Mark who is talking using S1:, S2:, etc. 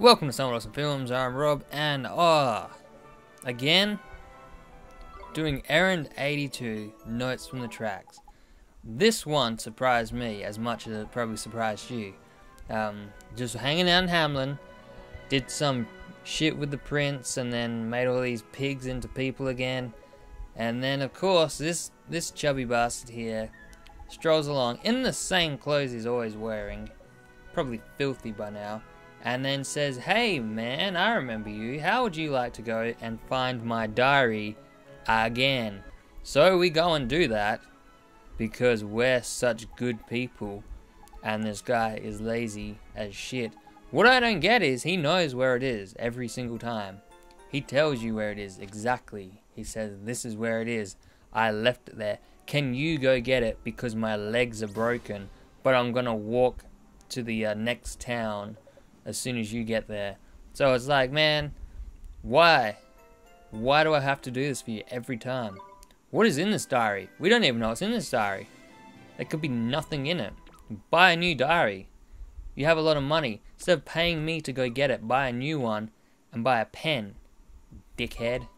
S1: Welcome to Somewhat Awesome Films, I'm Rob, and oh, again, doing Errand 82, Notes from the Tracks. This one surprised me as much as it probably surprised you. Um, just hanging out in Hamelin, did some shit with the prince, and then made all these pigs into people again. And then, of course, this, this chubby bastard here strolls along in the same clothes he's always wearing, probably filthy by now and then says, Hey man, I remember you. How would you like to go and find my diary again? So we go and do that because we're such good people and this guy is lazy as shit. What I don't get is he knows where it is every single time. He tells you where it is exactly. He says, This is where it is. I left it there. Can you go get it because my legs are broken? But I'm gonna walk to the uh, next town as soon as you get there. So it's like, man, why? Why do I have to do this for you every time? What is in this diary? We don't even know what's in this diary. There could be nothing in it. Buy a new diary. You have a lot of money. Instead of paying me to go get it, buy a new one and buy a pen. Dickhead.